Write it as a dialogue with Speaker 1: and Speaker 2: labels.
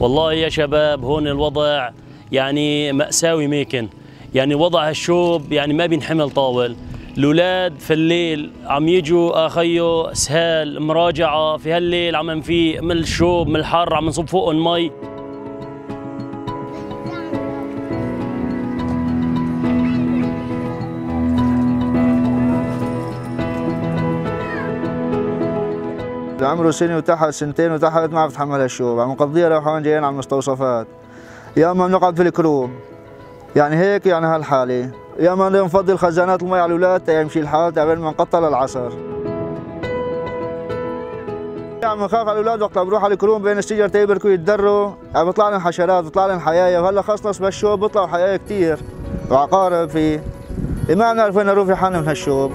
Speaker 1: والله يا شباب هون الوضع يعني مأساوي ميكن. يعني وضع الشوب يعني ما بينحمل طاول. الأولاد في الليل عم يجوا أخيو سهال مراجعة في هالليل عم نفيق من الشوب من الحر عم نصب فوقهم مي.
Speaker 2: عمره سنة وتحت سنتين وتحت ما بتحمل هالشوب عم نقضيها رايحين جايين على المستوصفات. يا أما بنقعد في الكروم. يعني هيك يعني هالحالة. يا أما نفضي خزانات المي على الأولاد تيمشي الحال قبل ما نقطع للعصر عم نخاف على الأولاد وقت بروح على الكروم بين الشجر تيبركوا يتدروا. عم بيطلع لهم حشرات بيطلع لهم حيايا وهلأ خصوصا بالشوب بيطلعوا حيايا كثير وعقارب فيه ما بنعرف وين نروح في حالنا من هالشوب